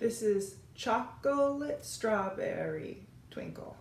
This is chocolate strawberry twinkle.